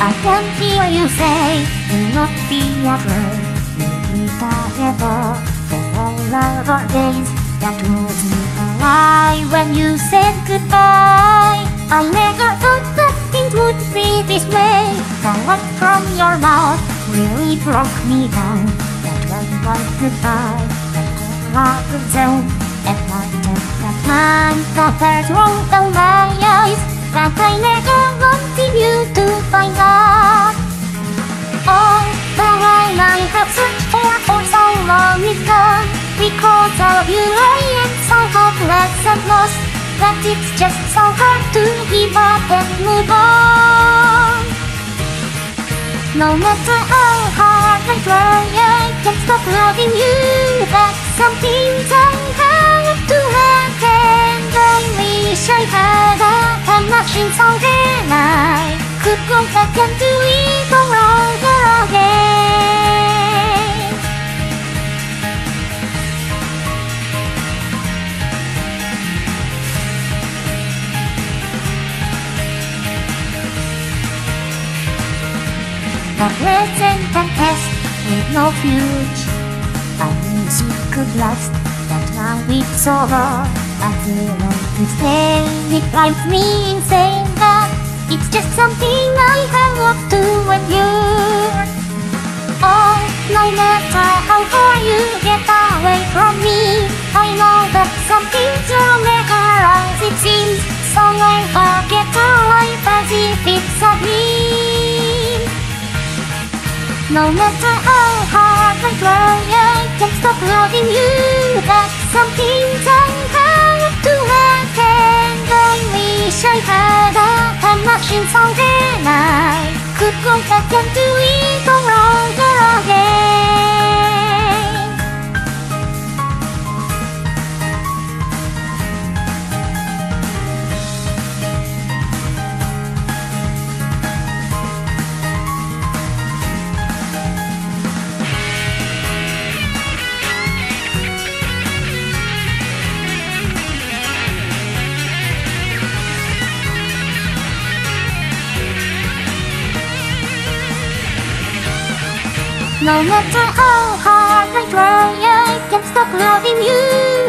I can hear you say, do not be afraid. Together for all our days. That was me alive when you said goodbye. I never thought that things would be this way. The one from your mouth really broke me down. That one was goodbye. That all the zone. And I took the time, the rolled down my eyes. That I That it's just so hard to give up and move on No matter how hard I try I can't stop loving you That's something I have to have And I wish I had a time machine so then I could go back and do it The present and past with no future. I wish it could last, but now it's over. I feel like stay. It drives me insane that it's just something I have up to endure. Oh, no matter how far you get away from me, I know that some things No matter how hard I try, I can't stop loving you. That's something I have to work and I wish I had a time machine so then I could go back and do it all No matter how hard I try, I can't stop loving you.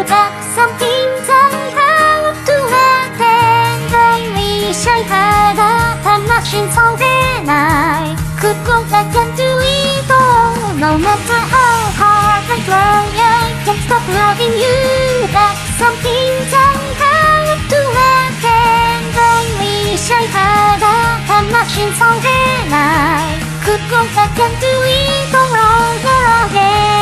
That's something I have to have, and I wish I had a time machine so then I could go back and do it all. No matter how hard I try, I can't stop loving you. That's something I have to have, and I wish I had a time machine so then I go and do it all over again.